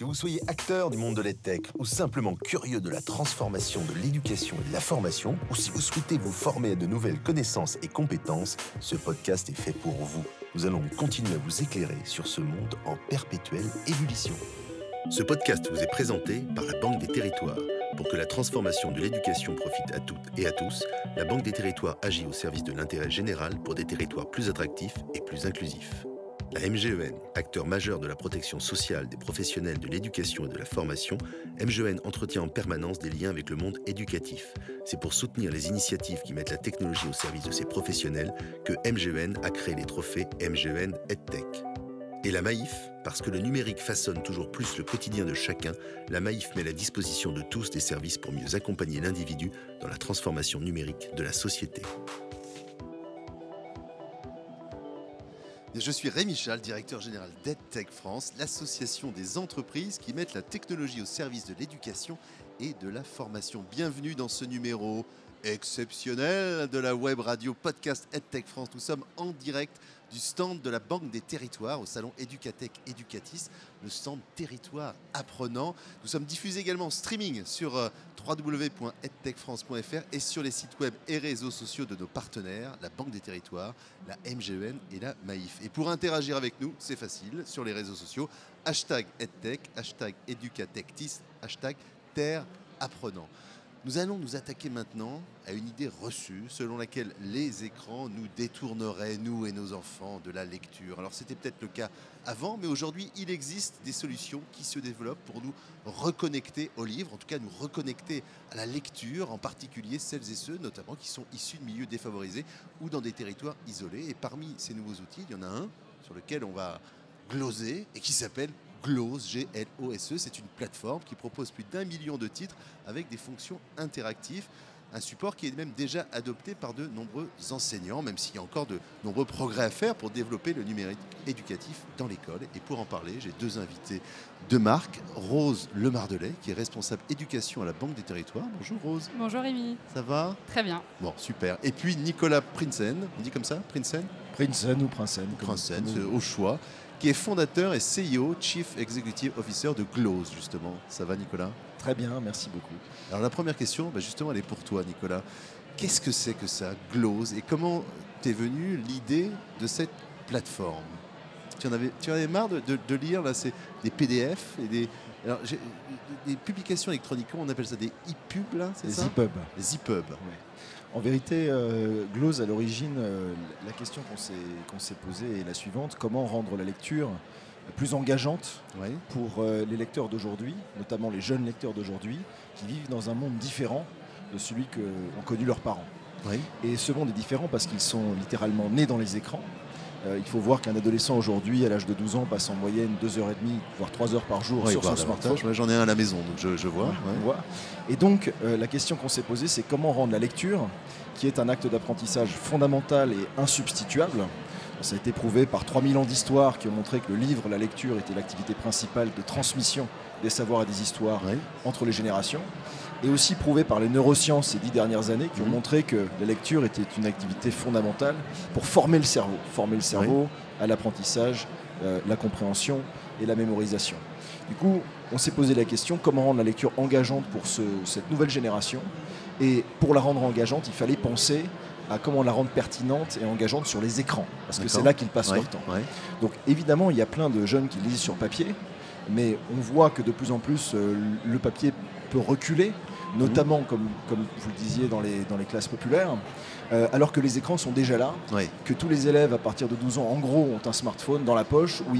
Que vous soyez acteur du monde de l'EdTech ou simplement curieux de la transformation de l'éducation et de la formation, ou si vous souhaitez vous former à de nouvelles connaissances et compétences, ce podcast est fait pour vous. Nous allons continuer à vous éclairer sur ce monde en perpétuelle ébullition. Ce podcast vous est présenté par la Banque des Territoires. Pour que la transformation de l'éducation profite à toutes et à tous, la Banque des Territoires agit au service de l'intérêt général pour des territoires plus attractifs et plus inclusifs. La MGEN, acteur majeur de la protection sociale des professionnels de l'éducation et de la formation, MGEN entretient en permanence des liens avec le monde éducatif. C'est pour soutenir les initiatives qui mettent la technologie au service de ces professionnels que MGEN a créé les trophées MGEN EdTech. Et la Maïf, parce que le numérique façonne toujours plus le quotidien de chacun, la Maïf met à la disposition de tous des services pour mieux accompagner l'individu dans la transformation numérique de la société. Je suis Rémi Chal, directeur général d'EdTech France, l'association des entreprises qui mettent la technologie au service de l'éducation et de la formation. Bienvenue dans ce numéro exceptionnel de la web radio podcast EdTech France. Nous sommes en direct du stand de la Banque des Territoires au salon Educatech Educatis, le stand Territoire Apprenant. Nous sommes diffusés également en streaming sur euh, www.edtechfrance.fr et sur les sites web et réseaux sociaux de nos partenaires, la Banque des Territoires, la MGEN et la MAIF. Et pour interagir avec nous, c'est facile, sur les réseaux sociaux, hashtag EdTech, hashtag Educatechtis, hashtag Terre Apprenant. Nous allons nous attaquer maintenant à une idée reçue selon laquelle les écrans nous détourneraient, nous et nos enfants, de la lecture. Alors c'était peut-être le cas avant, mais aujourd'hui il existe des solutions qui se développent pour nous reconnecter au livre, en tout cas nous reconnecter à la lecture, en particulier celles et ceux notamment qui sont issus de milieux défavorisés ou dans des territoires isolés. Et parmi ces nouveaux outils, il y en a un sur lequel on va gloser et qui s'appelle GLOSE, G-L-O-S-E. C'est une plateforme qui propose plus d'un million de titres avec des fonctions interactives. Un support qui est même déjà adopté par de nombreux enseignants, même s'il y a encore de nombreux progrès à faire pour développer le numérique éducatif dans l'école. Et pour en parler, j'ai deux invités de marque. Rose Lemardelet, qui est responsable éducation à la Banque des Territoires. Bonjour Rose. Bonjour Rémi. Ça va? Très bien. Bon, super. Et puis Nicolas Prinsen, on dit comme ça? Prinsen? Prinsen ou Prinsen Prinsen, au choix qui est fondateur et CEO, Chief Executive Officer de GLOSE, justement. Ça va, Nicolas? Très bien, merci beaucoup. Alors, la première question, bah, justement, elle est pour toi, Nicolas. Qu'est-ce que c'est que ça, GLOSE, et comment t'es venue l'idée de cette plateforme? Tu en, avais, tu en avais marre de, lire là, c'est des PDF et des, alors, des publications électroniques, on appelle ça? Des e-pubs, là, c'est ça? EPUB. Les e-pubs. En vérité, euh, Glose, à l'origine, euh, la question qu'on s'est posée est la suivante. Comment rendre la lecture plus engageante pour euh, les lecteurs d'aujourd'hui, notamment les jeunes lecteurs d'aujourd'hui, qui vivent dans un monde différent de celui qu'ont connu leurs parents. Et ce monde est différent parce qu'ils sont littéralement nés dans les écrans, euh, il faut voir qu'un adolescent aujourd'hui, à l'âge de 12 ans, passe en moyenne 2h30, voire 3 heures par jour sur son smartphone. J'en ai un à la maison, donc je, vois. Et donc, euh, la question qu'on s'est posée, c'est comment rendre la lecture, qui est un acte d'apprentissage fondamental et insubstituable, ça a été prouvé par 3000 ans d'histoire qui ont montré que le livre, la lecture, était l'activité principale de transmission des savoirs et des histoires entre les générations et aussi prouvé par les neurosciences ces dix dernières années qui ont mhm. montré que la lecture était une activité fondamentale pour former le cerveau, former le cerveau à l'apprentissage, euh, la compréhension et la mémorisation. Du coup, on s'est posé la question comment rendre la lecture engageante pour cette nouvelle génération? Et pour la rendre engageante, il fallait penser à comment la rendre pertinente et engageante sur les écrans, parce que c'est là qu'ils passent leur temps. Donc évidemment, il y a plein de jeunes qui lisent sur papier, mais on voit que de plus en plus, euh, le papier peut reculer notamment comme, comme vous le disiez dans les, dans les classes populaires, euh, alors que les écrans sont déjà là, que tous les élèves à partir de 12 ans, en gros, ont un smartphone dans la poche, où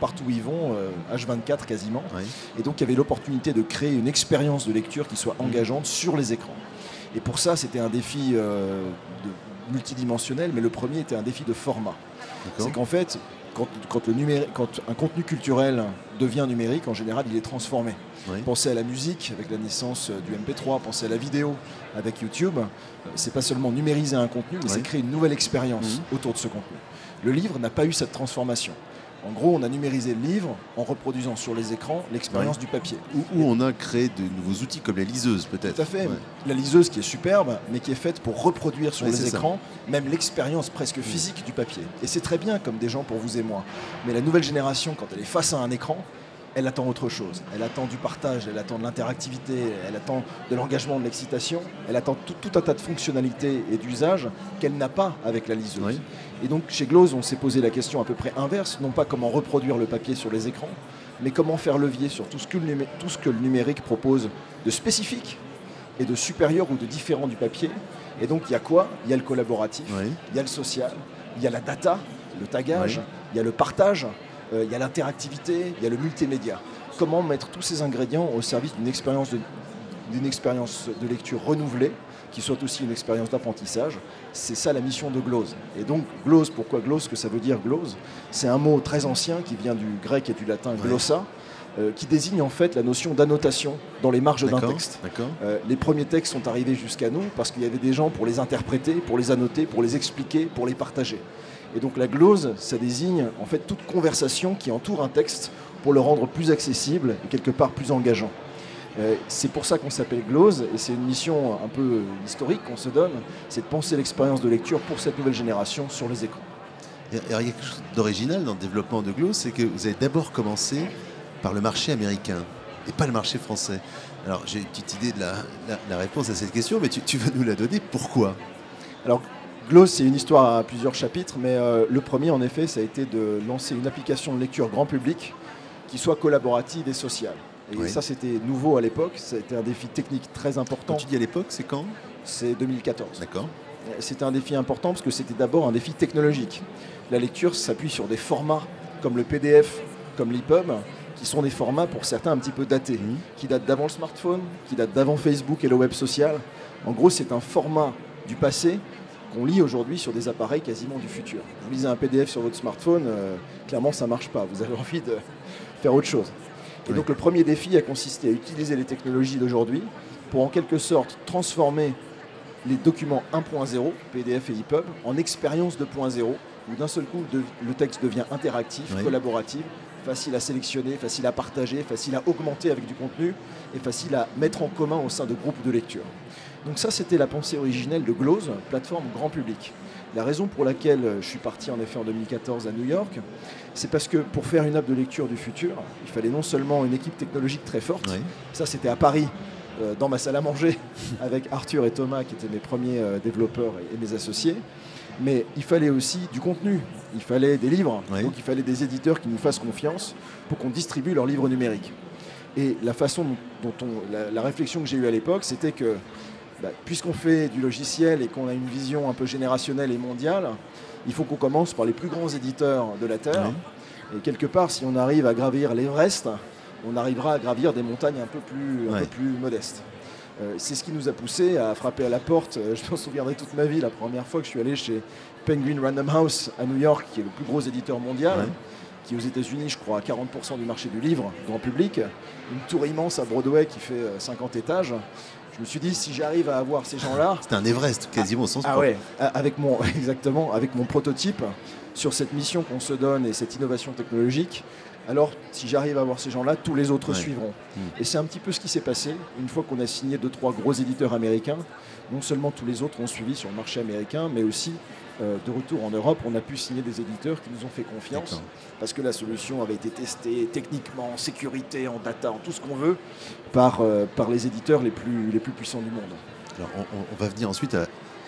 partout où ils vont, H24 euh, quasiment. Et donc il y avait l'opportunité de créer une expérience de lecture qui soit engageante sur les écrans. Et pour ça, c'était un défi euh, multidimensionnel, mais le premier était un défi de format. C'est qu'en fait, quand, le quand, un contenu culturel devient numérique, en général, il est transformé. Pensez à la musique avec la naissance du MP3, pensez à la vidéo avec YouTube. C'est pas seulement numériser un contenu, mais c'est créer une nouvelle expérience mhm. autour de ce contenu. Le livre n'a pas eu cette transformation. En gros, on a numérisé le livre en reproduisant sur les écrans l'expérience du papier. Ou, on a créé de nouveaux outils comme la liseuse, peut-être. Tout à fait. La liseuse qui est superbe, mais qui est faite pour reproduire sur les écrans même l'expérience presque physique du papier. Et c'est très bien comme des gens pour vous et moi. Mais la nouvelle génération, quand elle est face à un écran, elle attend autre chose. Elle attend du partage, elle attend de l'interactivité, elle attend de l'engagement, de l'excitation, elle attend tout, tout, un tas de fonctionnalités et d'usages qu'elle n'a pas avec la liseuse. Oui. Et donc chez Glose, on s'est posé la question à peu près inverse, non pas comment reproduire le papier sur les écrans, mais comment faire levier sur tout ce que le, numé- tout ce que le numérique propose de spécifique et de supérieur ou de différent du papier. Et donc il y a quoi? Il y a le collaboratif, Oui. il y a le social, il y a la data, le tagage, Oui. il y a le partage, il y a l'interactivité, il y a le multimédia. Comment mettre tous ces ingrédients au service d'une expérience de, d'une expérience de lecture renouvelée, qui soit aussi une expérience d'apprentissage C'est ça la mission de Glose. Et donc Glose, pourquoi Glose Que ça veut dire Glose? C'est un mot très ancien qui vient du grec et du latin glossa, euh, qui désigne en fait la notion d'annotation dans les marges d'un texte. D'accord. Euh, les premiers textes sont arrivés jusqu'à nous parce qu'il y avait des gens pour les interpréter, pour les annoter, pour les expliquer, pour les partager. Et donc la glose, ça désigne en fait toute conversation qui entoure un texte pour le rendre plus accessible et quelque part plus engageant. Euh, c'est pour ça qu'on s'appelle glose et c'est une mission un peu historique qu'on se donne, c'est de penser l'expérience de lecture pour cette nouvelle génération sur les écrans. Il y a quelque chose d'original dans le développement de Glow, c'est que vous avez d'abord commencé par le marché américain et pas le marché français. Alors, j'ai une petite idée de la, la- la réponse à cette question, mais tu, tu vas nous la donner. Pourquoi? Alors, Glose, c'est une histoire à plusieurs chapitres, mais euh, le premier, en effet, ça a été de lancer une application de lecture grand public qui soit collaborative et sociale. Et Oui. ça, c'était nouveau à l'époque, c'était un défi technique très Quand important, tu dis à l'époque, c'est quand? C'est 2014. D'accord. C'était un défi important parce que c'était d'abord un défi technologique. La lecture s'appuie sur des formats comme le PDF, comme l'EPUB, qui sont des formats pour certains un petit peu datés, Mhm. qui datent d'avant le smartphone, qui datent d'avant Facebook et le web social. En gros, c'est un format du passé qu'on lit aujourd'hui sur des appareils quasiment du futur. Vous lisez un PDF sur votre smartphone, euh, clairement ça ne marche pas. Vous avez envie de faire autre chose. Et Oui. donc le premier défi a consisté à utiliser les technologies d'aujourd'hui pour en quelque sorte transformer les documents 1.0, PDF et EPUB, en expérience 2.0, où d'un seul coup le texte devient interactif, Oui. collaboratif, facile à sélectionner, facile à partager, facile à augmenter avec du contenu et facile à mettre en commun au sein de groupes de lecture. Donc ça, c'était la pensée originelle de Glose, plateforme grand public. La raison pour laquelle je suis parti en effet en 2014 à New York, c'est parce que pour faire une app de lecture du futur, il fallait non seulement une équipe technologique très forte, Oui. ça, c'était à Paris, euh, dans ma salle à manger, avec Arthur et Thomas, qui étaient mes premiers euh, développeurs et, et mes associés. Mais il fallait aussi du contenu. Il fallait des livres. Oui. Donc, il fallait des éditeurs qui nous fassent confiance pour qu'on distribue leurs livres numériques. Et la façon dont on, la, la réflexion que j'ai eue à l'époque, c'était que bah, puisqu'on fait du logiciel et qu'on a une vision un peu générationnelle et mondiale, il faut qu'on commence par les plus grands éditeurs de la Terre. Et quelque part, si on arrive à gravir l'Everest, on arrivera à gravir des montagnes un peu plus, un Ouais. peu plus modestes. Euh, c'est ce qui nous a poussé à frapper à la porte. Euh, Je m'en souviendrai toute ma vie, la première fois que je suis allé chez Penguin Random House à New York, qui est le plus gros éditeur mondial, Ouais. qui aux États-Unis, je crois, a 40% du marché du livre, grand public, une tour immense à Broadway qui fait euh, 50 étages. Je me suis dit, si j'arrive à avoir ces gens-là, C'était un Everest, quasiment au sens ah propre. ouais, avec mon, exactement, avec mon prototype sur cette mission qu'on se donne et cette innovation technologique, alors si j'arrive à avoir ces gens-là, tous les autres Ouais. suivront. Mm. Et c'est un petit peu ce qui s'est passé une fois qu'on a signé deux, trois gros éditeurs américains. Non seulement tous les autres ont suivi sur le marché américain, mais aussi euh, de retour en Europe, on a pu signer des éditeurs qui nous ont fait confiance parce que la solution avait été testée techniquement, en sécurité, en data, en tout ce qu'on veut, par, euh, par les éditeurs les plus, les plus puissants du monde. Alors, on, on- on va venir ensuite à,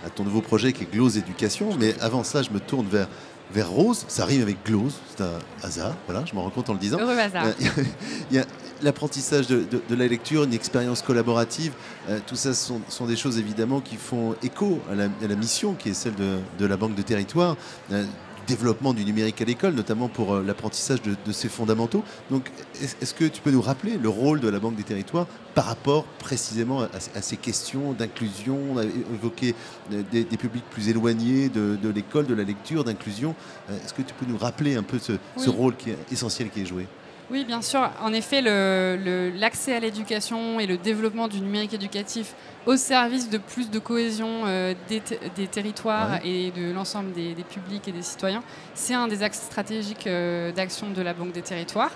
à ton nouveau projet qui est Glose Éducation, mais avant ça, je me tourne vers, vers Rose. Ça arrive avec Glose, c'est un hasard, voilà, je m'en rends compte en le disant. Heureux hasard. Euh, Il y a l'apprentissage de, de- de la lecture, une expérience collaborative. euh, tout ça sont, sont des choses évidemment qui font écho à la, à la mission qui est celle de, de la Banque de Territoire. euh, développement du numérique à l'école, notamment pour euh, l'apprentissage de, de ses fondamentaux. Donc, est- est-ce que tu peux nous rappeler le rôle de la Banque des Territoires par rapport précisément à, à ces questions d'inclusion? On a évoqué euh, des, des publics plus éloignés de, de l'école, de la lecture, d'inclusion. Euh, Est-ce que tu peux nous rappeler un peu ce, rôle qui est essentiel qui est joué? Oui, bien sûr. En effet, l'accès à l'éducation et le développement du numérique éducatif au service de plus de cohésion euh, des, te- des territoires et de l'ensemble des, des publics et des citoyens, c'est un des axes stratégiques euh, d'action de la Banque des Territoires.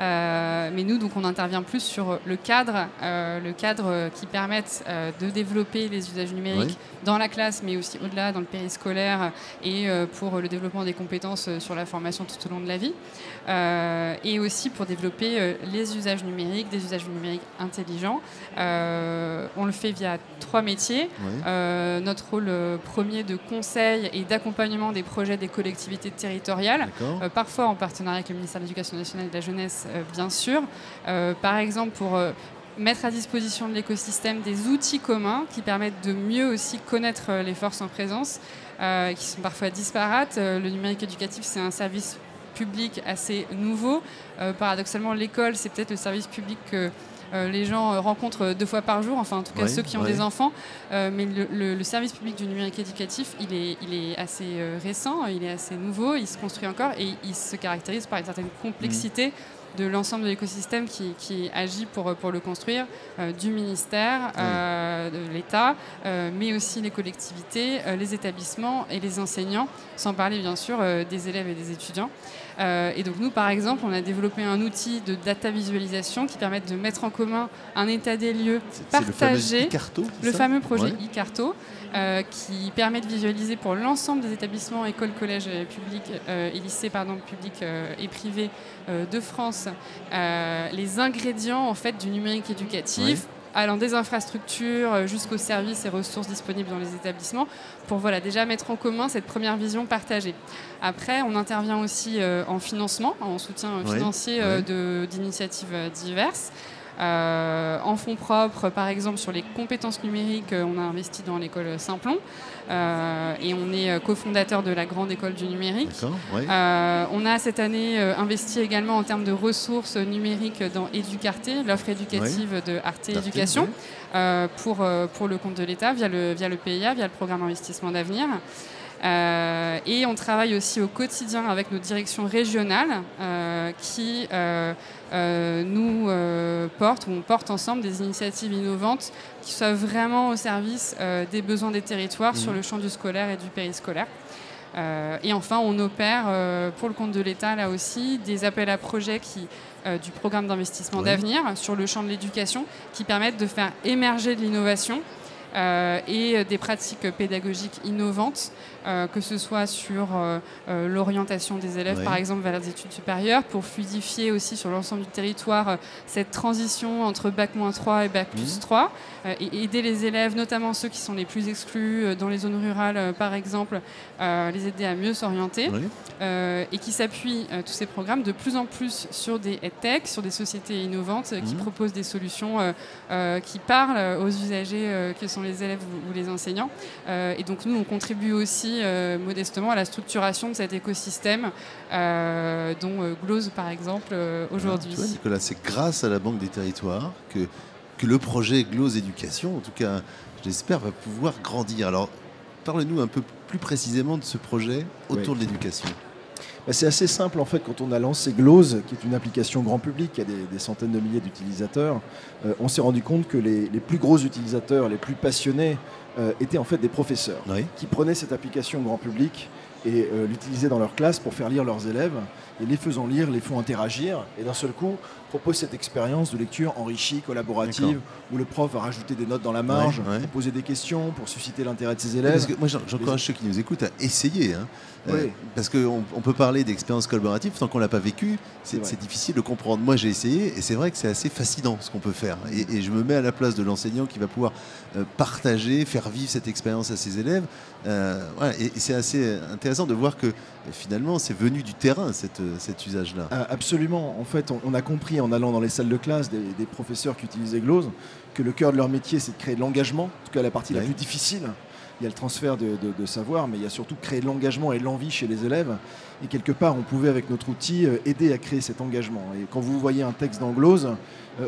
Euh, mais nous, donc, on intervient plus sur le cadre, euh, le cadre qui permette euh, de développer les usages numériques Oui. dans la classe, mais aussi au-delà, dans le périscolaire et pour le développement des compétences sur la formation tout au long de la vie. Et aussi pour développer les usages numériques, des usages numériques intelligents. on le fait via trois métiers. notre rôle premier de conseil et d'accompagnement des projets des collectivités territoriales, parfois en partenariat avec le ministère de l'Éducation nationale et de la jeunesse, bien sûr. par exemple, pour mettre à disposition de l'écosystème des outils communs qui permettent de mieux aussi connaître euh, les forces en présence, euh, qui sont parfois disparates. Euh, le numérique éducatif, c'est un service public assez nouveau. paradoxalement, l'école, c'est peut-être le service public que les gens rencontrent deux fois par jour, enfin en tout cas ceux qui ont des enfants. mais le, service public du numérique éducatif, il est, il est assez récent, il est assez nouveau, il se construit encore et il se caractérise par une certaine complexité. Mmh de l'ensemble de l'écosystème qui, agit pour, pour le construire, euh, du ministère, euh, de l'État, euh, mais aussi les collectivités, les établissements et les enseignants, sans parler bien sûr des élèves et des étudiants. et donc nous, par exemple, on a développé un outil de data visualisation qui permet de mettre en commun un état des lieux partagé, le fameux, projet e-carto, qui permet de visualiser pour l'ensemble des établissements, écoles, collèges publics et lycées pardon, publics et privés de France euh, les ingrédients en fait du numérique éducatif. allant des infrastructures euh, jusqu'aux services et ressources disponibles dans les établissements, pour voilà, déjà mettre en commun cette première vision partagée. Après, on intervient aussi euh, en financement, en soutien financier d'initiatives diverses. Euh, en fonds propres, par exemple, sur les compétences numériques, euh, on a investi dans l'école Simplon euh, et on est cofondateur de la grande école du numérique. on a cette année investi également en termes de ressources numériques dans Educarté, l'offre éducative de Arte Éducation, pour, pour le compte de l'État via le, via le PIA, via le programme d'investissement d'avenir. Euh, et on travaille aussi au quotidien avec nos directions régionales euh, qui euh, nous portent, ou on porte ensemble des initiatives innovantes qui soient vraiment au service des besoins des territoires mmh. sur le champ du scolaire et du périscolaire. et enfin, on opère pour le compte de l'État, là aussi, des appels à projets qui, du programme d'investissement d'avenir sur le champ de l'éducation qui permettent de faire émerger de l'innovation et des pratiques pédagogiques innovantes, euh, que ce soit sur euh, l'orientation des élèves, par exemple, vers les études supérieures, pour fluidifier aussi sur l'ensemble du territoire cette transition entre Bac-3 et Bac-3, mmh. et aider les élèves, notamment ceux qui sont les plus exclus dans les zones rurales, par exemple, les aider à mieux s'orienter, et qui s'appuient, tous ces programmes, de plus en plus sur des EdTech, sur des sociétés innovantes qui mmh. proposent des solutions qui parlent aux usagers que sont les élèves ou, les enseignants. Euh, et donc nous, on contribue aussi euh, modestement à la structuration de cet écosystème, euh, dont Glose par exemple aujourd'hui. Ah, Nicolas, c'est grâce à la Banque des Territoires que, que le projet Glose Éducation, en tout cas, j'espère, va pouvoir grandir. Alors, parle-nous un peu plus précisément de ce projet autour de l'éducation. Bah, c'est assez simple en fait quand on a lancé Glose, qui est une application grand public qui a des, centaines de milliers d'utilisateurs. Euh, on s'est rendu compte que les, plus gros utilisateurs, les plus passionnés, euh, étaient en fait des professeurs qui prenaient cette application grand public et euh, l'utilisaient dans leur classe pour faire lire leurs élèves et les faisant lire, les font interagir et d'un seul coup propose cette expérience de lecture enrichie, collaborative, où le prof va rajouter des notes dans la marge, poser des questions pour susciter l'intérêt de ses élèves. moi j'encourage ceux qui nous écoutent à essayer. Hein. Euh, parce qu'on on peut parler d'expérience collaborative, tant qu'on ne l'a pas vécu, c'est difficile de comprendre. Moi j'ai essayé et c'est vrai que c'est assez fascinant ce qu'on peut faire. Et, je me mets à la place de l'enseignant qui va pouvoir euh, partager, faire vivre cette expérience à ses élèves. Euh, et, c'est assez intéressant de voir que finalement c'est venu du terrain cette, cet usage-là. Ah, absolument. En fait, on, a compris en allant dans les salles de classe des, professeurs qui utilisaient Glose que le cœur de leur métier c'est de créer de l'engagement, en tout cas la partie la plus difficile il y a le transfert de, savoir, mais il y a surtout créer de l'engagement et l'envie chez les élèves. Et quelque part, on pouvait, avec notre outil, euh, aider à créer cet engagement. Et quand vous voyez un texte d'anglose,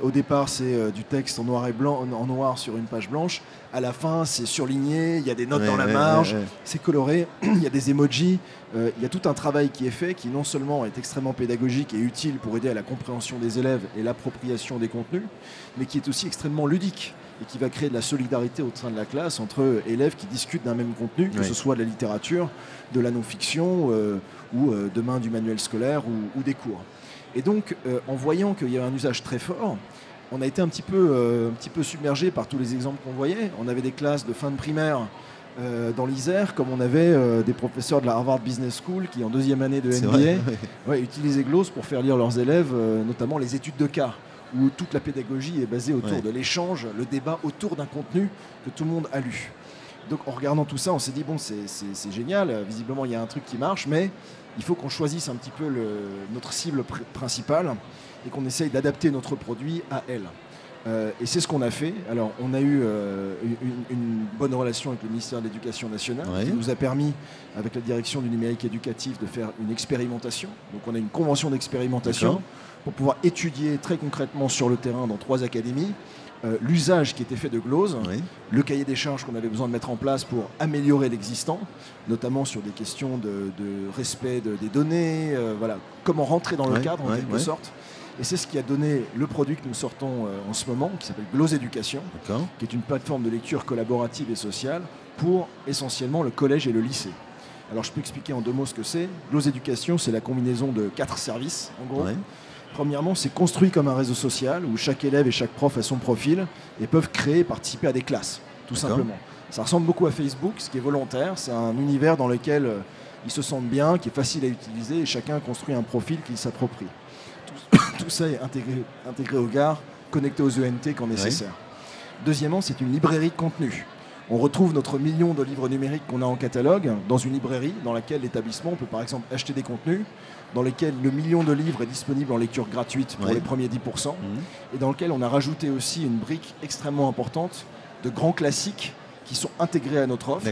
au départ, c'est euh, du texte en noir et blanc, en noir sur une page blanche. À la fin, c'est surligné, il y a des notes dans la marge, c'est coloré, il y a des emojis. il y a tout un travail qui est fait, qui non seulement est extrêmement pédagogique et utile pour aider à la compréhension des élèves et l'appropriation des contenus, mais qui est aussi extrêmement ludique et qui va créer de la solidarité au sein de la classe entre élèves qui discutent d'un même contenu, que ce soit de la littérature, de la non-fiction euh, ou euh, demain du manuel scolaire ou, des cours. Et donc, euh, en voyant qu'il y avait un usage très fort, on a été un petit peu, un petit peu submergé par tous les exemples qu'on voyait. On avait des classes de fin de primaire euh, dans l'Isère, comme on avait euh, des professeurs de la Harvard Business School qui, en deuxième année de MBA, utilisaient GLOS pour faire lire leurs élèves, euh, notamment les études de cas, où toute la pédagogie est basée autour de l'échange, le débat autour d'un contenu que tout le monde a lu. Donc en regardant tout ça, on s'est dit, bon, c'est génial, visiblement il y a un truc qui marche, mais il faut qu'on choisisse un petit peu notre cible principale et qu'on essaye d'adapter notre produit à elle. Euh, et c'est ce qu'on a fait. Alors, on a eu euh, une, bonne relation avec le ministère de l'Éducation nationale qui nous a permis, avec la direction du numérique éducatif, de faire une expérimentation. Donc, on a une convention d'expérimentation pour pouvoir étudier très concrètement sur le terrain dans trois académies euh, l'usage qui était fait de Glose, le cahier des charges qu'on avait besoin de mettre en place pour améliorer l'existant, notamment sur des questions de, respect des données, voilà, comment rentrer dans le cadre en quelque sorte. Et c'est ce qui a donné le produit que nous sortons euh, en ce moment, qui s'appelle Gloss Éducation, qui est une plateforme de lecture collaborative et sociale pour essentiellement le collège et le lycée. Alors je peux expliquer en deux mots ce que c'est. Gloss Éducation, c'est la combinaison de quatre services, en gros. Premièrement, c'est construit comme un réseau social où chaque élève et chaque prof a son profil et peuvent créer et participer à des classes, tout simplement. Ça ressemble beaucoup à Facebook, ce qui est volontaire. C'est un univers dans lequel euh, ils se sentent bien, qui est facile à utiliser et chacun construit un profil qu'il s'approprie tout ça est intégré, intégré au GAR, connecté aux ENT quand nécessaire. Deuxièmement, c'est une librairie de contenu. On retrouve notre million de livres numériques qu'on a en catalogue dans une librairie dans laquelle l'établissement peut par exemple acheter des contenus, dans lesquels le million de livres est disponible en lecture gratuite pour les premiers 10%, mhm. et dans lequel on a rajouté aussi une brique extrêmement importante de grands classiques qui sont intégrés à notre offre.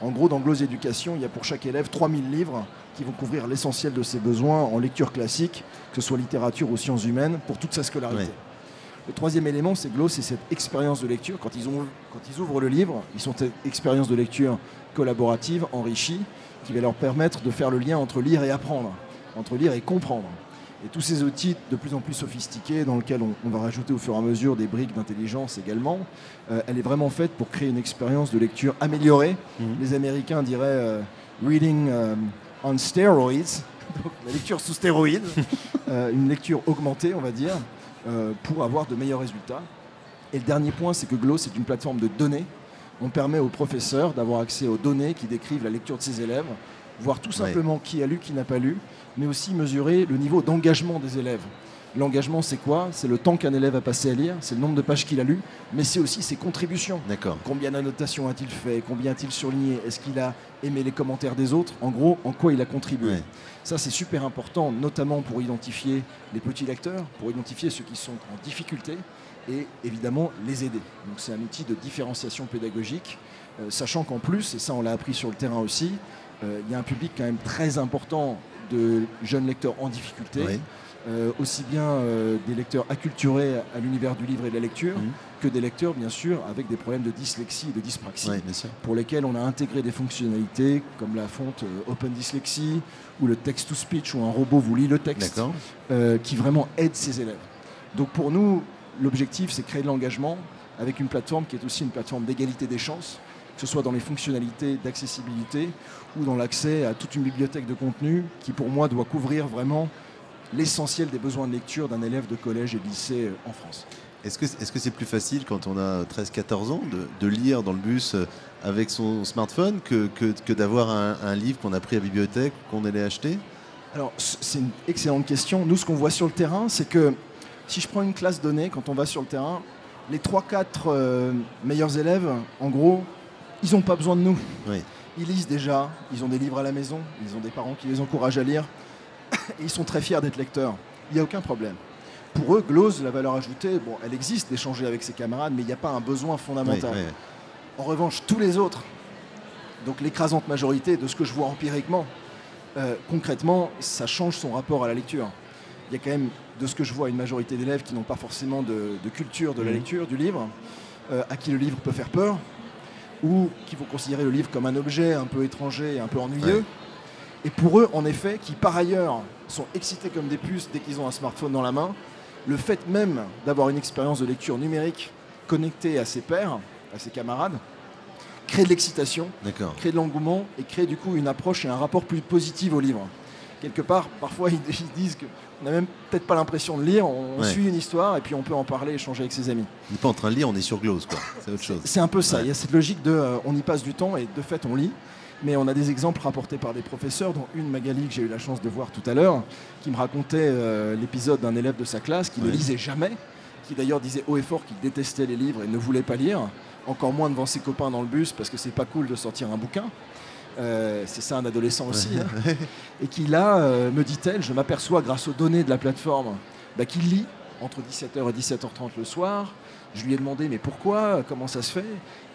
En gros, dans Glose Éducation, il y a pour chaque élève 3000 livres qui vont couvrir l'essentiel de ses besoins en lecture classique, que ce soit littérature ou sciences humaines, pour toute sa scolarité. Le troisième élément, c'est Gloss, c'est cette expérience de lecture. Quand ils, ont, quand ils ouvrent le livre, ils sont cette expérience de lecture collaborative, enrichie, qui va leur permettre de faire le lien entre lire et apprendre, entre lire et comprendre. Et tous ces outils de plus en plus sophistiqués, dans lesquels on, va rajouter au fur et à mesure des briques d'intelligence également, euh, elle est vraiment faite pour créer une expérience de lecture améliorée. Mhm. Les Américains diraient euh, reading euh, on steroids, donc la lecture sous stéroïdes, euh, une lecture augmentée, on va dire, pour avoir de meilleurs résultats. Et le dernier point, c'est que Glow, c'est une plateforme de données. On permet aux professeurs d'avoir accès aux données qui décrivent la lecture de ses élèves, voir tout simplement qui a lu, qui n'a pas lu, mais aussi mesurer le niveau d'engagement des élèves. L'engagement, c'est quoi? C'est le temps qu'un élève a passé à lire, c'est le nombre de pages qu'il a lu, mais c'est aussi ses contributions. D'accord. Combien d'annotations a-t-il fait? Combien a-t-il surligné? Est-ce qu'il a aimé les commentaires des autres? En gros, en quoi il a contribué Ça, c'est super important, notamment pour identifier les petits lecteurs, pour identifier ceux qui sont en difficulté et évidemment les aider. Donc, c'est un outil de différenciation pédagogique, euh, sachant qu'en plus, et ça, on l'a appris sur le terrain aussi, il y a un public quand même très important de jeunes lecteurs en difficulté. Euh, aussi bien euh, des lecteurs acculturés à l'univers du livre et de la lecture, mhm. que des lecteurs, bien sûr, avec des problèmes de dyslexie et de dyspraxie, pour lesquels on a intégré des fonctionnalités comme la fonte euh, Open Dyslexie, ou le text-to-speech, où un robot vous lit le texte, qui vraiment aide ses élèves. Donc pour nous, l'objectif, c'est créer de l'engagement avec une plateforme qui est aussi une plateforme d'égalité des chances, que ce soit dans les fonctionnalités d'accessibilité ou dans l'accès à toute une bibliothèque de contenu qui, pour moi, doit couvrir vraiment l'essentiel des besoins de lecture d'un élève de collège et de lycée euh, en France. Est-ce que c'est -ce c'est plus facile quand on a 13-14 ans de, lire dans le bus euh, avec son smartphone que, que, d'avoir un, livre qu'on a pris à la bibliothèque, qu'on allait acheter? Alors, c'est une excellente question. Nous, ce qu'on voit sur le terrain, c'est que si je prends une classe donnée, quand on va sur le terrain, les 3-4 euh, meilleurs élèves, en gros, ils n'ont pas besoin de nous. Ils lisent déjà, ils ont des livres à la maison, ils ont des parents qui les encouragent à lire et ils sont très fiers d'être lecteurs. Il n'y a aucun problème. Pour eux, Glose, la valeur ajoutée, bon, elle existe d'échanger avec ses camarades, mais il n'y a pas un besoin fondamental. En revanche, tous les autres, donc l'écrasante majorité de ce que je vois empiriquement, euh, concrètement, ça change son rapport à la lecture. Il y a quand même, de ce que je vois, une majorité d'élèves qui n'ont pas forcément de, culture de la mmh. lecture, du livre, euh, à qui le livre peut faire peur, ou qui vont considérer le livre comme un objet un peu étranger et un peu ennuyeux. Et pour eux, en effet, qui par ailleurs sont excités comme des puces dès qu'ils ont un smartphone dans la main, le fait même d'avoir une expérience de lecture numérique connectée à ses pairs, à ses camarades, crée de l'excitation, crée de l'engouement et crée du coup une approche et un rapport plus positif au livre. quelque part, parfois ils, disent qu'on n'a même peut-être pas l'impression de lire, on suit une histoire et puis on peut en parler, échanger avec ses amis. On n'est pas en train de lire, on est sur glose, quoi. C'est autre chose. C'est un peu ça. Il y a cette logique de euh, on y passe du temps et de fait on lit. Mais on a des exemples rapportés par des professeurs, dont une Magali que j'ai eu la chance de voir tout à l'heure, qui me racontait euh, l'épisode d'un élève de sa classe qui ne lisait jamais, qui d'ailleurs disait haut et fort qu'il détestait les livres et ne voulait pas lire, encore moins devant ses copains dans le bus parce que c'est pas cool de sortir un bouquin. Euh, c'est ça un adolescent aussi, hein. et qui là, euh, me dit-elle, je m'aperçois grâce aux données de la plateforme, bah, qu'il lit entre 17h et 17h30 le soir. Je lui ai demandé mais pourquoi, comment ça se fait,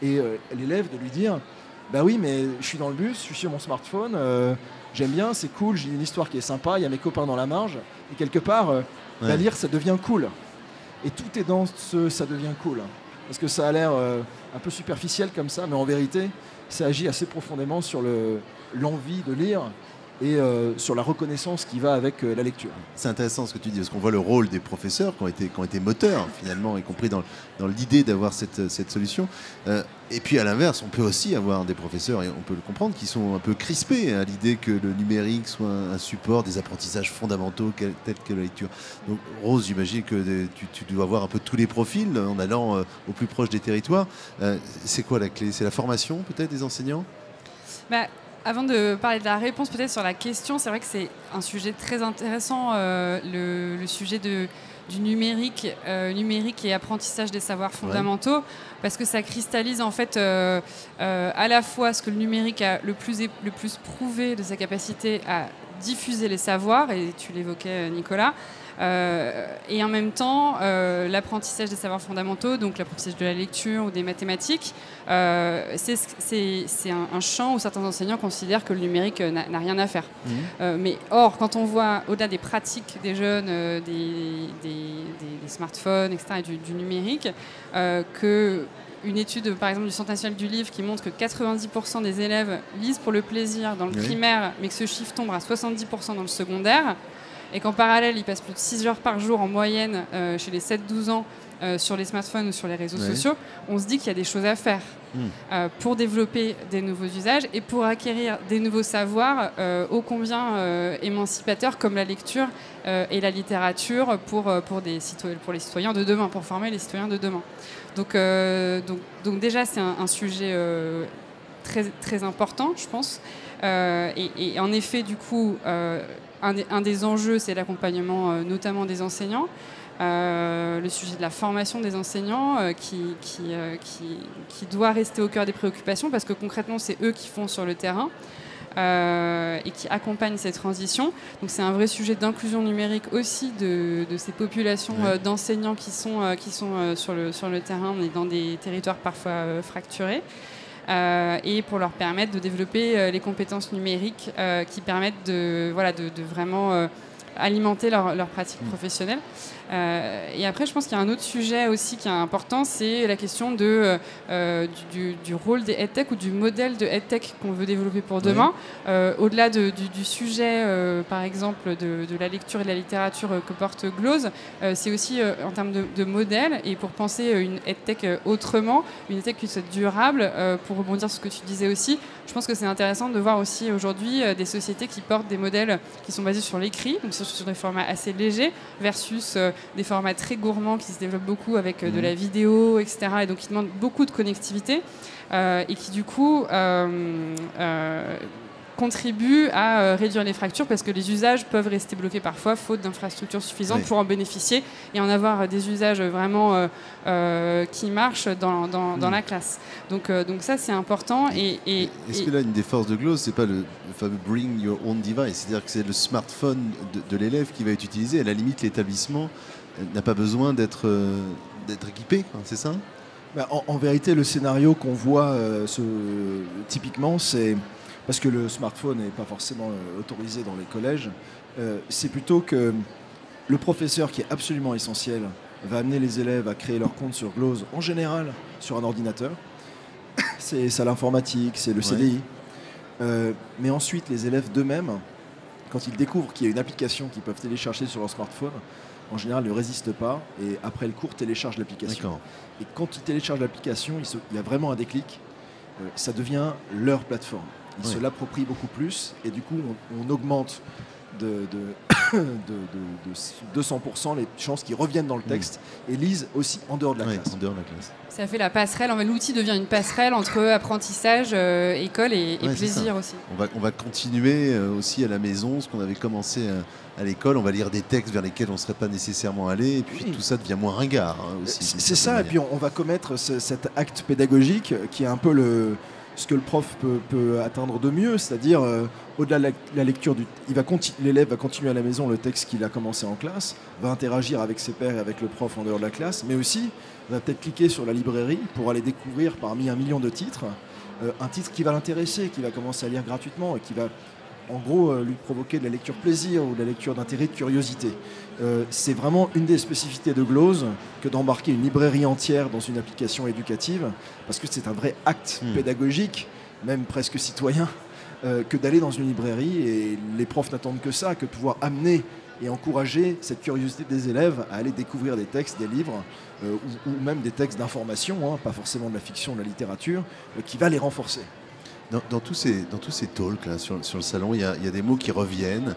et l'élève de lui dire bah oui, mais je suis dans le bus, je suis sur mon smartphone, euh, j'aime bien, c'est cool, j'ai une histoire qui est sympa, il y a mes copains dans la marge, et quelque part, euh, bah, lire, ça devient cool. Et tout est dans ce ça devient cool. Parce que ça a l'air euh, un peu superficiel comme ça, mais en vérité, ça agit assez profondément sur l'envie de lire et euh, sur la reconnaissance qui va avec euh, la lecture. C'est intéressant ce que tu dis, parce qu'on voit le rôle des professeurs qui ont été, qui ont été moteurs, finalement, y compris dans, dans l'idée d'avoir cette, cette, solution. Euh, et puis à l'inverse, on peut aussi avoir des professeurs, et on peut le comprendre, qui sont un peu crispés à l'idée que le numérique soit un support des apprentissages fondamentaux tels que la lecture. Donc Rose, j'imagine que tu, tu, dois avoir un peu tous les profils en allant au plus proche des territoires. c'est quoi la clé? C'est la formation peut-être des enseignants? Bah, avant de parler de la réponse peut-être sur la question, c'est vrai que c'est un sujet très intéressant, euh, le, sujet de, du numérique, euh, numérique et apprentissage des savoirs fondamentaux, parce que ça cristallise en fait euh, à la fois ce que le numérique a le plus, le plus prouvé de sa capacité à diffuser les savoirs, et tu l'évoquais Nicolas, et en même temps, euh, l'apprentissage des savoirs fondamentaux, donc l'apprentissage de la lecture ou des mathématiques, euh, c'est un, champ où certains enseignants considèrent que le numérique n'a rien à faire. Mmh. mais or, quand on voit au-delà des pratiques des jeunes, des, smartphones, etc., et du, numérique, que une étude, par exemple, du Centre national du livre qui montre que 90% des élèves lisent pour le plaisir dans le primaire, mais que ce chiffre tombe à 70% dans le secondaire et qu'en parallèle, ils passent plus de 6 heures par jour en moyenne euh, chez les 7-12 ans euh, sur les smartphones ou sur les réseaux sociaux, on se dit qu'il y a des choses à faire hmm. euh, pour développer des nouveaux usages et pour acquérir des nouveaux savoirs ô combien émancipateurs comme la lecture et la littérature pour, pour, des pour les citoyens de demain, pour former les citoyens de demain. Donc, donc, donc déjà, c'est un, sujet très, très important, je pense. Et, et, en effet, du coup, un des, enjeux, c'est l'accompagnement euh, notamment des enseignants. Euh, le sujet de la formation des enseignants euh, qui, qui, doit rester au cœur des préoccupations parce que concrètement, c'est eux qui font sur le terrain. et qui accompagnent ces transitions. Donc c'est un vrai sujet d'inclusion numérique aussi de, ces populations d'enseignants qui sont, qui sont sur, le, sur le terrain et dans des territoires parfois fracturés. Euh, et pour leur permettre de développer euh, les compétences numériques euh, qui permettent de, voilà, de, de vraiment alimenter leur, leur pratique mmh. professionnelle. Euh, et après, je pense qu'il y a un autre sujet aussi qui est important, c'est la question de, euh, euh, du, du, rôle des EdTech ou du modèle de EdTech qu'on veut développer pour demain. Au-delà du, du, sujet, par exemple, de, de, la lecture et de la littérature que porte Glose, c'est aussi en termes de, de, modèle et pour penser une EdTech autrement, une EdTech qui soit durable, pour rebondir sur ce que tu disais aussi, je pense que c'est intéressant de voir aussi aujourd'hui des sociétés qui portent des modèles qui sont basés sur l'écrit, donc sur des formats assez légers, versus des formats très gourmands qui se développent beaucoup avec euh, de mhm. la vidéo, etc. Et donc qui demandent beaucoup de connectivité euh, et qui du coup euh, contribuent à réduire les fractures parce que les usages peuvent rester bloqués parfois faute d'infrastructures suffisantes pour en bénéficier et en avoir des usages vraiment qui marchent dans, dans, mhm. la classe. Donc, donc ça c'est important. Et, Est-ce que là une des forces de Glow c'est pas le, fameux bring your own device, c'est-à-dire que c'est le smartphone de, de l'élève qui va être utilisé. À la limite l'établissement n'a pas besoin d'être euh, d'être équipé, c'est ça? Bah, en, vérité, le scénario qu'on voit euh, typiquement, c'est parce que le smartphone n'est pas forcément euh, autorisé dans les collèges, c'est plutôt que le professeur qui est absolument essentiel va amener les élèves à créer leur compte sur Glose, en général sur un ordinateur. C'est ça l'informatique, c'est le CDI. mais ensuite, les élèves d'eux-mêmes, quand ils découvrent qu'il y a une application qu'ils peuvent télécharger sur leur smartphone, en général, ne résistent pas et après le cours téléchargent l'application. Et quand ils téléchargent l'application, il, y a vraiment un déclic. Euh, ça devient leur plateforme. Ils se l'approprient beaucoup plus et du coup, on, augmente de, de, 200% les chances qu'ils reviennent dans le texte et lisent aussi en dehors de la, classe. En dehors de la classe. Ça fait la passerelle, l'outil devient une passerelle entre apprentissage, euh, école et, plaisir aussi. On va, on va continuer euh, aussi à la maison ce qu'on avait commencé euh, à, l'école. On va lire des textes vers lesquels on ne serait pas nécessairement allé et puis tout ça devient moins ringard hein, aussi. C'est ça, et puis on, va commettre cet acte pédagogique qui est un peu le, ce que le prof peut, atteindre de mieux, c'est-à-dire euh, au-delà de la, lecture, du, l'élève va continuer à la maison le texte qu'il a commencé en classe, va interagir avec ses pairs et avec le prof en dehors de la classe, mais aussi va peut-être cliquer sur la librairie pour aller découvrir parmi un million de titres euh, un titre qui va l'intéresser, qui va commencer à lire gratuitement et qui va en gros euh, lui provoquer de la lecture plaisir ou de la lecture d'intérêt, de curiosité. Euh, c'est vraiment une des spécificités de Glose que d'embarquer une librairie entière dans une application éducative, parce que c'est un vrai acte hmm. pédagogique, même presque citoyen, euh, que d'aller dans une librairie et les profs n'attendent que ça, que de pouvoir amener et encourager cette curiosité des élèves à aller découvrir des textes, des livres, ou, même des textes d'information, hein, pas forcément de la fiction, de la littérature, qui va les renforcer. Dans, tous ces, dans tous ces talks là, sur, le salon, il y, a, des mots qui reviennent.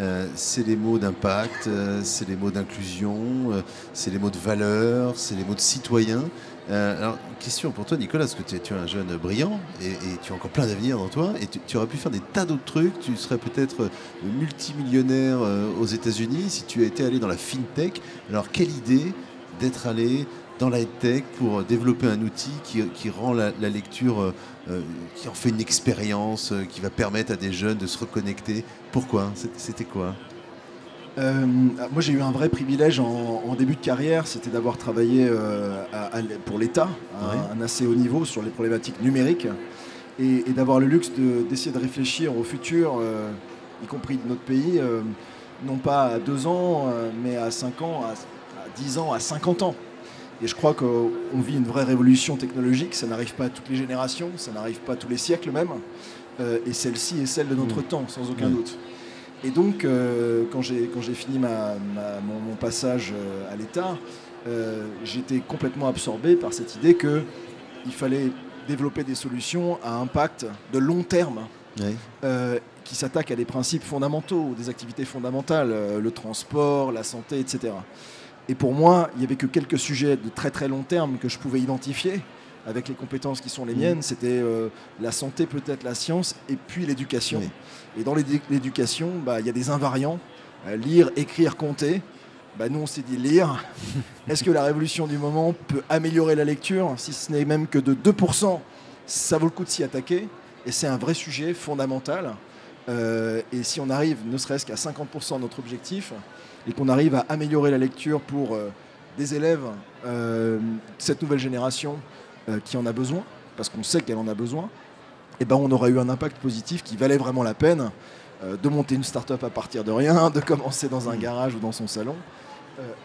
Euh, c'est les mots d'impact, euh, c'est les mots d'inclusion, euh, c'est les mots de valeur, c'est les mots de citoyen. alors, question pour toi, Nicolas, parce que tu es, un jeune brillant et, tu as encore plein d'avenir dans toi, et tu, aurais pu faire des tas d'autres trucs. Tu serais peut-être multimillionnaire aux États-Unis si tu étais allé dans la fintech. Alors, quelle idée d'être allé dans la tech pour développer un outil qui, rend la, lecture, euh, euh, qui en fait une expérience, euh, qui va permettre à des jeunes de se reconnecter. Pourquoi? C'était quoi? Moi, j'ai eu un vrai privilège en, début de carrière, c'était d'avoir travaillé pour l'État, à un assez haut niveau sur les problématiques numériques, et, d'avoir le luxe d'essayer de, réfléchir au futur, y compris de notre pays, non pas à deux ans, mais à cinq ans, à, à dix ans, à cinquante ans. Et je crois qu'on vit une vraie révolution technologique. Ça n'arrive pas à toutes les générations, ça n'arrive pas à tous les siècles même. Euh, et celle-ci est celle de notre mmh. temps, sans aucun mmh. doute. Et donc, euh, quand j'ai fini ma, mon, passage euh, à l'État, j'étais complètement absorbé par cette idée qu'il fallait développer des solutions à impact de long terme. qui s'attaquent à des principes fondamentaux, des activités fondamentales, le transport, la santé, etc. Et pour moi, il n'y avait que quelques sujets de très très long terme que je pouvais identifier avec les compétences qui sont les mmh. miennes. C'était euh, la santé, peut-être la science, et puis l'éducation. Et dans l'éducation, bah, il y a des invariants. Euh, lire, écrire, compter. Bah, nous, on s'est dit lire. Est-ce que la révolution du moment peut améliorer la lecture Si ce n'est même que de 2%, ça vaut le coup de s'y attaquer. Et c'est un vrai sujet fondamental. Euh, et si on arrive ne serait-ce qu'à 50% de notre objectif, et qu'on arrive à améliorer la lecture pour euh, des élèves, euh, cette nouvelle génération euh, qui en a besoin, parce qu'on sait qu'elle en a besoin, et eh ben on aurait eu un impact positif qui valait vraiment la peine de monter une start-up à partir de rien, de commencer dans un mmh. garage ou dans son salon.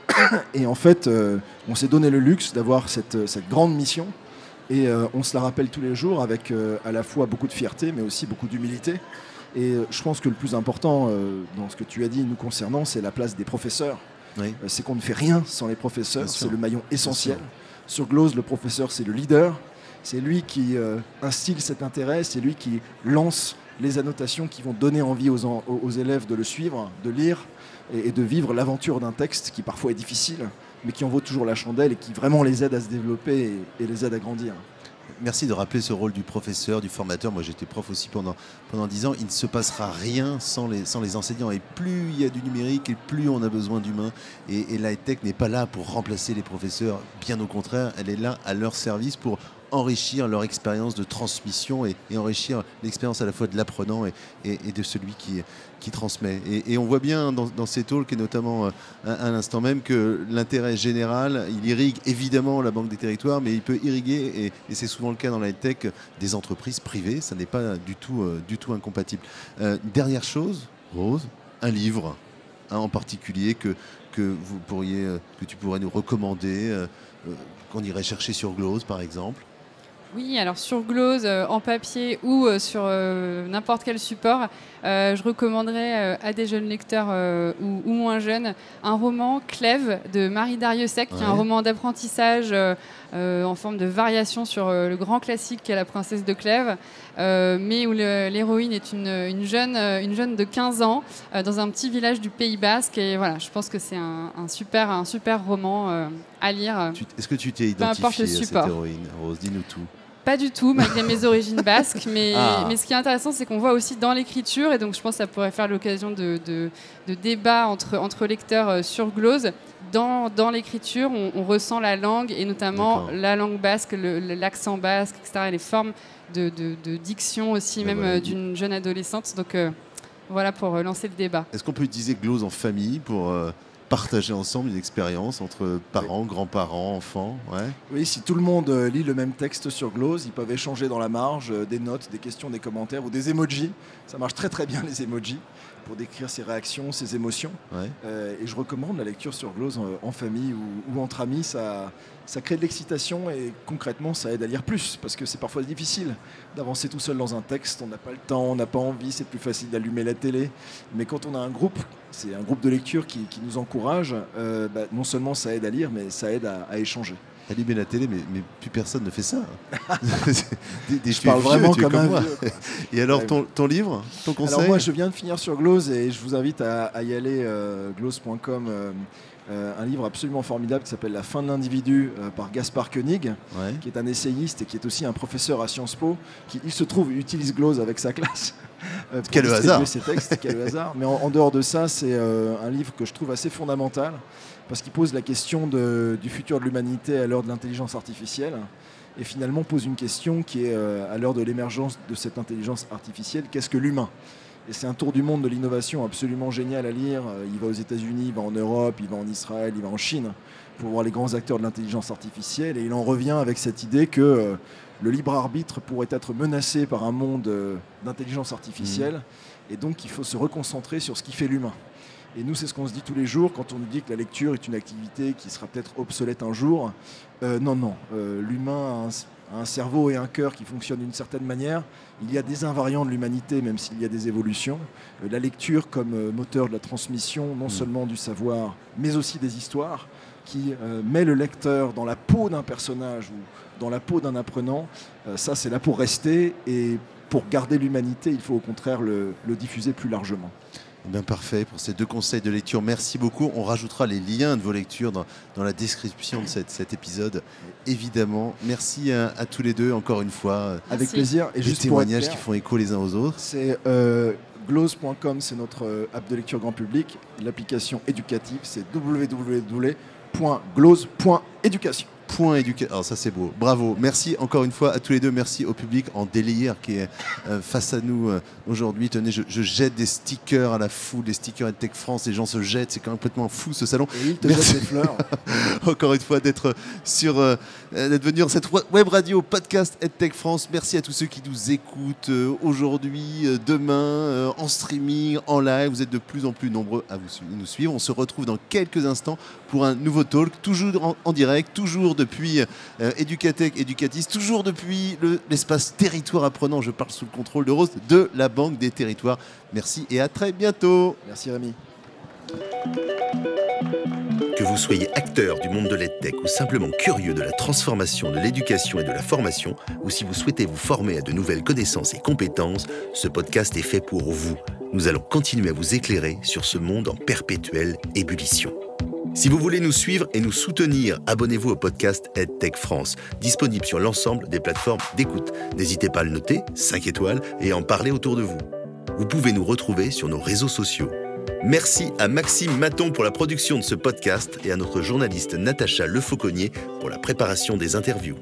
et en fait, on s'est donné le luxe d'avoir cette, cette, grande mission et on se la rappelle tous les jours avec à la fois beaucoup de fierté mais aussi beaucoup d'humilité. Et euh, je pense que le plus important euh, dans ce que tu as dit nous concernant, c'est la place des professeurs. Euh, c'est qu'on ne fait rien sans les professeurs, c'est le maillon essentiel. Sur Glose, le professeur, c'est le leader. C'est lui qui instille cet intérêt, c'est lui qui lance les annotations qui vont donner envie aux, aux élèves de le suivre, de lire et, de vivre l'aventure d'un texte qui parfois est difficile, mais qui en vaut toujours la chandelle et qui vraiment les aide à se développer et les aide à grandir merci de rappeler ce rôle du professeur, du formateur. Moi, j'étais prof aussi pendant, pendant 10 ans. Il ne se passera rien sans les, sans les enseignants. Et plus il y a du numérique, et plus on a besoin d'humains. Et, et la tech n'est pas là pour remplacer les professeurs. Bien au contraire, elle est là à leur service pour enrichir leur expérience de transmission et, enrichir l'expérience à la fois de l'apprenant et, de celui qui, transmet. Et, on voit bien dans, ces talks, et notamment euh, à, l'instant même, que l'intérêt général, il irrigue évidemment la Banque des Territoires, mais il peut irriguer, et, c'est souvent le cas dans la tech, des entreprises privées. Ça n'est pas du tout, euh, du tout incompatible. Euh, dernière chose, Rose, un livre hein, en particulier que, que, vous pourriez, que tu pourrais nous recommander, qu'on irait chercher sur Glose par exemple Oui, alors sur Glose, en papier ou sur n'importe quel support, je recommanderais à des jeunes lecteurs ou, moins jeunes un roman Clèves de Marie Dariussec, qui est un roman d'apprentissage en forme de variation sur le grand classique qu'est La princesse de Clèves, mais où l'héroïne est une, jeune, une jeune de 15 ans dans un petit village du Pays Basque. Et voilà, je pense que c'est un, super, un super roman à lire. Est-ce que tu t'es identifié à cette héroïne Rose, dis-nous tout. Pas du tout, malgré mes origines basques. Mais, ah. mais ce qui est intéressant, c'est qu'on voit aussi dans l'écriture, et donc je pense que ça pourrait faire l'occasion de, de, de débats entre, entre lecteurs euh, sur glose. Dans, dans l'écriture, on, ressent la langue, et notamment la langue basque, l'accent basque, etc., et les formes de, de diction aussi, même euh, d'une jeune adolescente. Donc euh, voilà pour lancer le débat. Est-ce qu'on peut utiliser glose en famille pour partager ensemble une expérience entre parents, grands-parents, enfants. Ouais. Oui, si tout le monde euh, lit le même texte sur Glose, ils peuvent échanger dans la marge euh, des notes, des questions, des commentaires ou des emojis. Ça marche très très bien les emojis pour décrire ses réactions, ses émotions. Euh, et je recommande la lecture sur Glose en, famille ou, entre amis. Ça, ça crée de l'excitation et concrètement, ça aide à lire plus parce que c'est parfois difficile d'avancer tout seul dans un texte. On n'a pas le temps, on n'a pas envie, c'est plus facile d'allumer la télé. Mais quand on a un groupe, c'est un groupe de lecture qui, nous encourage, euh, bah, non seulement ça aide à lire, mais ça aide à, échanger allumer la télé, mais, mais, plus personne ne fait ça. des, je parle vraiment comme, un moi. Et alors, ton, ton, livre, ton conseil Alors moi, je viens de finir sur Glose et je vous invite à, y aller, euh, glose.com. Euh, un livre absolument formidable qui s'appelle La fin de l'individu euh, par Gaspard Koenig, qui est un essayiste et qui est aussi un professeur à Sciences Po, qui, il se trouve, utilise Glose avec sa classe. Euh, pour quel hasard ses textes, quel hasard. Mais en, dehors de ça, c'est un livre que je trouve assez fondamental parce qu'il pose la question du futur de l'humanité à l'heure de l'intelligence artificielle et finalement pose une question qui est à l'heure de l'émergence de cette intelligence artificielle, qu'est-ce que l'humain? Et c'est un tour du monde de l'innovation absolument génial à lire. Euh, il va aux États-Unis, il va en Europe, il va en Israël, il va en Chine pour voir les grands acteurs de l'intelligence artificielle. Et il en revient avec cette idée que euh, le libre arbitre pourrait être menacé par un monde euh, d'intelligence artificielle. Mmh. Et donc il faut se reconcentrer sur ce qui fait l'humain. Et nous, c'est ce qu'on se dit tous les jours quand on nous dit que la lecture est une activité qui sera peut-être obsolète un jour. non, non. L'humain a un un cerveau et un cœur qui fonctionnent d'une certaine manière. Il y a des invariants de l'humanité, même s'il y a des évolutions. Euh, la lecture comme euh, moteur de la transmission, non mm. seulement du savoir, mais aussi des histoires, qui euh, met le lecteur dans la peau d'un personnage ou dans la peau d'un apprenant, ça c'est là pour rester. Et pour garder l'humanité, il faut au contraire le diffuser plus largement. Bien parfait pour ces deux conseils de lecture. Merci beaucoup. On rajoutera les liens de vos lectures dans, la description de cet épisode, évidemment. Merci à, tous les deux encore une fois. Avec plaisir. Et juste témoignages qui font écho les uns aux autres. C'est euh, glose.com, c'est notre euh, app de lecture grand public. L'application éducative, c'est www.glose.education point éducation. Alors ça c'est beau. Bravo. Merci encore une fois à tous les deux. Merci au public en délire qui est euh, face à nous euh, aujourd'hui. Tenez, je, jette des stickers à la foule, des stickers Tech France. Les gens se jettent. C'est complètement fou ce salon. Et Merci. Des fleurs. encore une fois d'être sur, euh, d'être venu dans cette web radio podcast EdTech France. Merci à tous ceux qui nous écoutent aujourd'hui, demain, en streaming, en live. Vous êtes de plus en plus nombreux à nous suivre. On se retrouve dans quelques instants pour un nouveau talk, toujours en, direct, toujours depuis euh, Educatech, Educatis, toujours depuis l'espace territoire apprenant, je parle sous le contrôle de Rose, de la Banque des Territoires. Merci et à très bientôt. Merci Rémi. Vous soyez acteur du monde de l'EdTech ou simplement curieux de la transformation de l'éducation et de la formation, ou si vous souhaitez vous former à de nouvelles connaissances et compétences, ce podcast est fait pour vous. Nous allons continuer à vous éclairer sur ce monde en perpétuelle ébullition. Si vous voulez nous suivre et nous soutenir, abonnez-vous au podcast EdTech France, disponible sur l'ensemble des plateformes d'écoute. N'hésitez pas à le noter, 5 étoiles, et en parler autour de vous. Vous pouvez nous retrouver sur nos réseaux sociaux. Merci à Maxime Maton pour la production de ce podcast et à notre journaliste Natacha Lefauconnier pour la préparation des interviews.